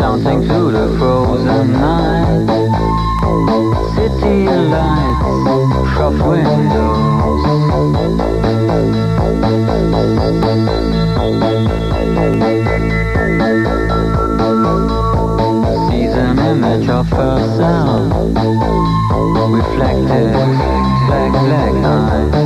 sounding through the frozen. night first sound reflected black black night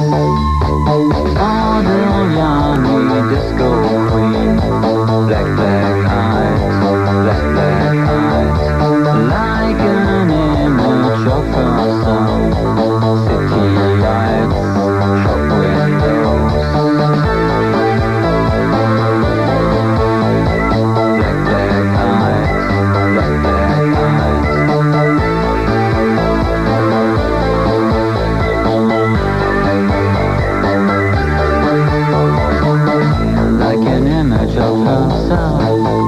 myself.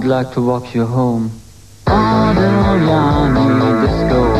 would like to walk you home. Adoriani Disco.